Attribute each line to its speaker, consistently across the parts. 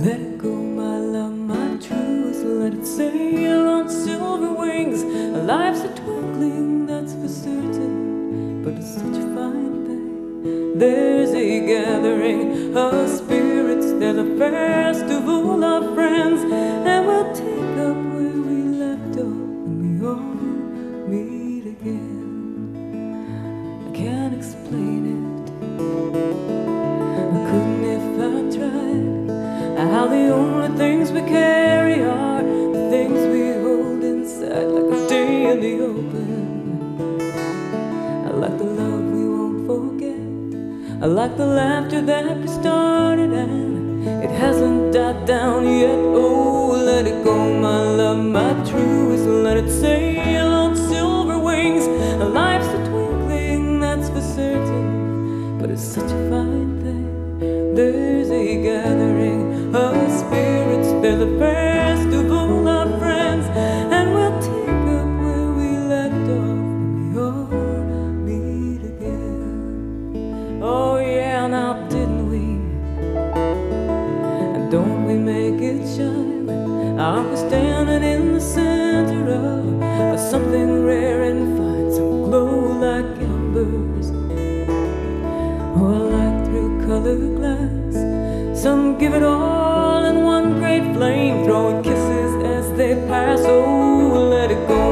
Speaker 1: Let go my love, my truth. Let it sail on silver wings. Life's a twinkling, that's for certain. But it's such a fine thing. There's a gathering of spirits There's a festival of friends. And we'll take up where we left off When we all meet again. I can't explain it. We carry are the things we hold inside, like a day in the open. I like the love we won't forget. I like the laughter that we started and it hasn't died down yet. Oh, let it go, my love, my truest. Let it sail don't we make it shine? We standing in the center of, something rare and fine, some glow like embers? Oh, like through colored glass. Some give it all in one great flame, throwing kisses as they pass. Oh, let it go,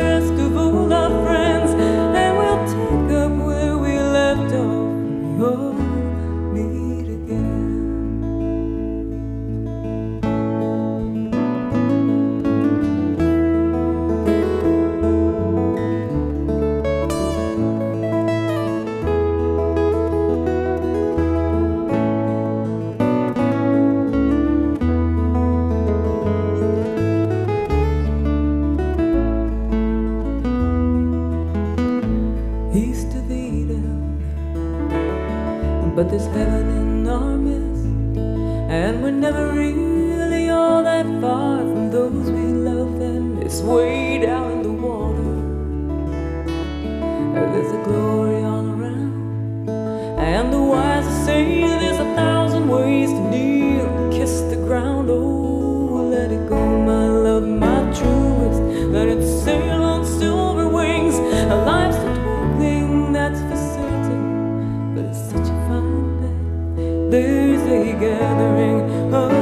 Speaker 1: a But there's heaven in our midst, and we're never really all that far from those we love, and it's way down in the water. There's a glory all around, and the wild. Thursday gathering. Oh.